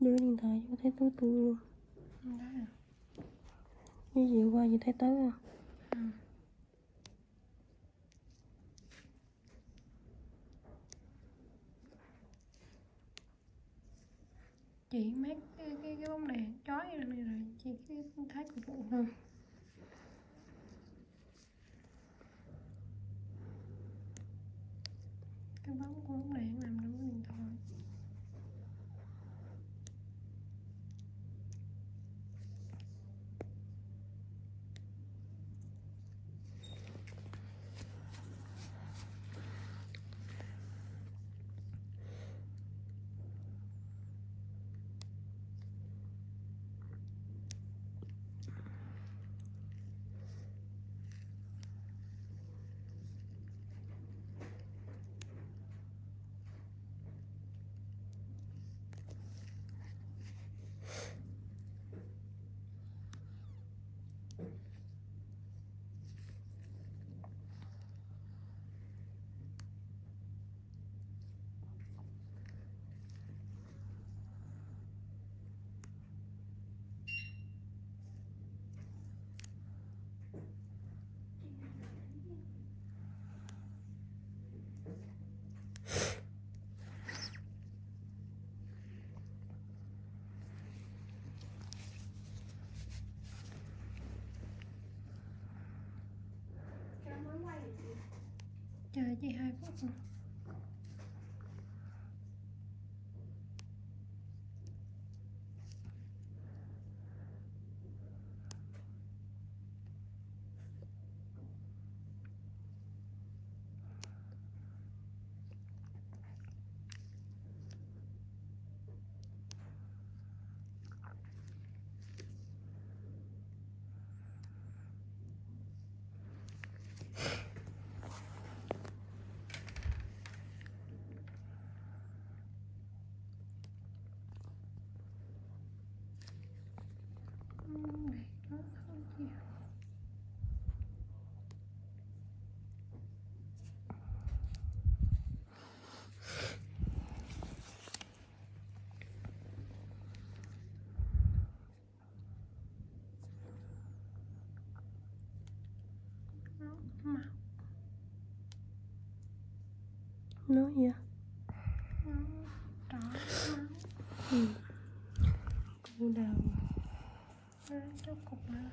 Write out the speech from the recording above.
đưa điện thoại cho thấy tối tôi luôn Không thấy à? như gì qua gì thấy tới à Ừ. Chị mát cái, cái, cái bóng đèn chói ra này rồi chị cái thấy cục vụ hơn. Cái bóng của bóng đèn nằm trong cái điện thoại chờ chị hai phút nữa. you để nó không chịu nó màu nói gì nó đỏ máu ừ. cô nó cho cục nữa